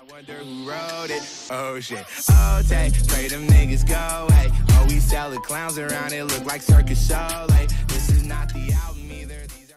I wonder who wrote it. Oh shit. Okay, spray them niggas go away. Oh, we sell the clowns around it, look like circus show. Like, this is not the album either. These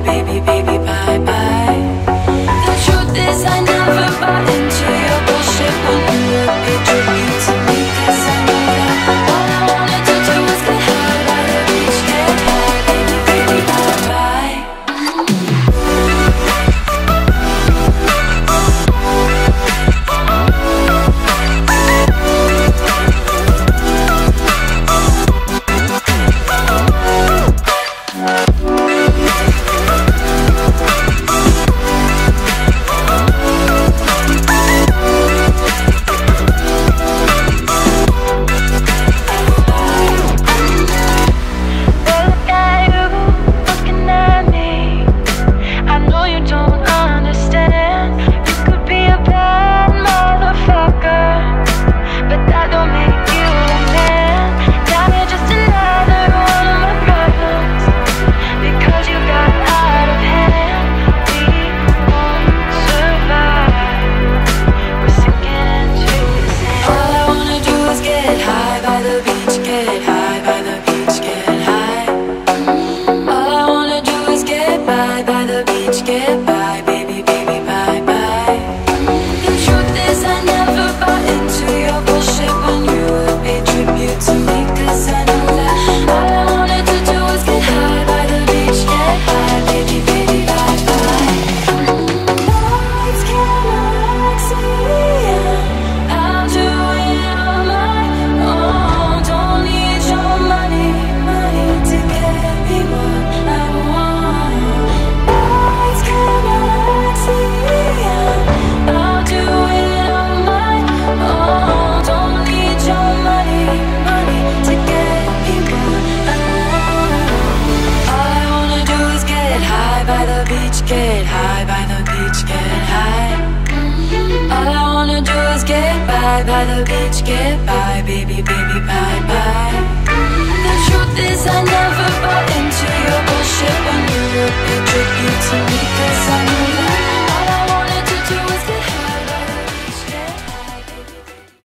baby, baby. get high by the beach, get high. All I wanna do is get by by the beach, get by, baby, baby, bye bye. The truth is, I never.